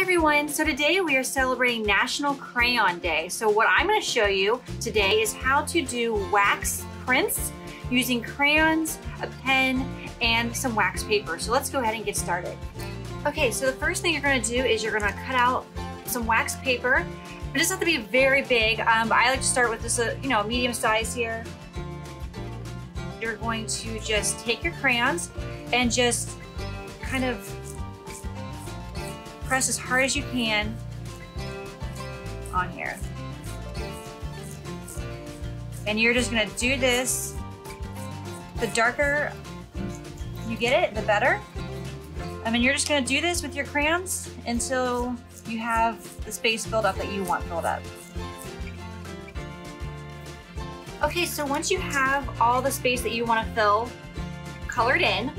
Hi everyone, so today we are celebrating National Crayon Day. So what I'm gonna show you today is how to do wax prints using crayons, a pen, and some wax paper. So let's go ahead and get started. Okay, so the first thing you're gonna do is you're gonna cut out some wax paper. It doesn't have to be very big, um, I like to start with this, uh, you know, medium size here. You're going to just take your crayons and just kind of press as hard as you can on here. And you're just gonna do this. The darker you get it, the better. I mean, you're just gonna do this with your crayons until you have the space filled up that you want filled up. Okay, so once you have all the space that you wanna fill colored in,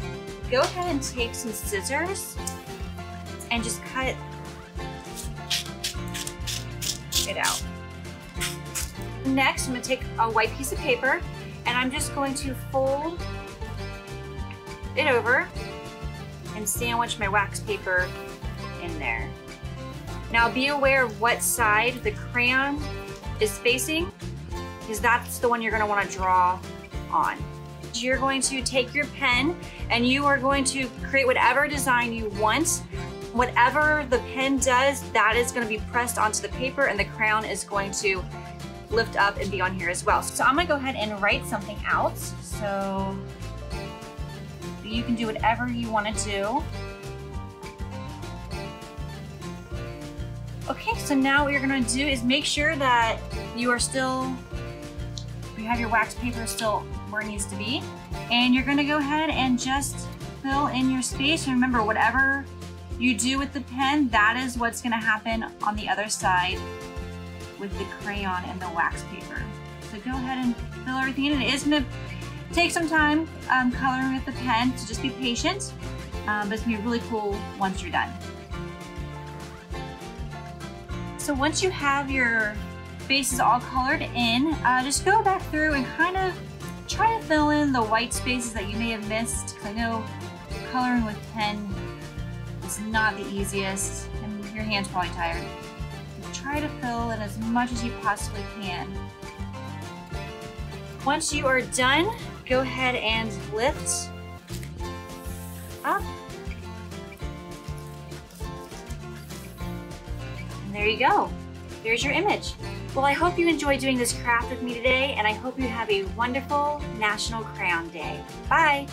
go ahead and take some scissors and just cut it out. Next, I'm gonna take a white piece of paper and I'm just going to fold it over and sandwich my wax paper in there. Now be aware of what side the crayon is facing because that's the one you're gonna to wanna to draw on. You're going to take your pen and you are going to create whatever design you want Whatever the pen does, that is gonna be pressed onto the paper and the crown is going to lift up and be on here as well. So I'm gonna go ahead and write something out. So you can do whatever you wanna do. Okay, so now what you're gonna do is make sure that you are still, you have your wax paper still where it needs to be. And you're gonna go ahead and just fill in your space. And Remember, whatever you do with the pen, that is what's gonna happen on the other side with the crayon and the wax paper. So go ahead and fill everything in. It is gonna take some time um, coloring with the pen, so just be patient. Um, but it's gonna be really cool once you're done. So once you have your faces all colored in, uh, just go back through and kind of try to fill in the white spaces that you may have missed. Cause I know coloring with pen is not the easiest, and your hand's probably tired. Try to fill it as much as you possibly can. Once you are done, go ahead and lift up. And there you go. There's your image. Well, I hope you enjoyed doing this craft with me today, and I hope you have a wonderful National Crayon Day. Bye!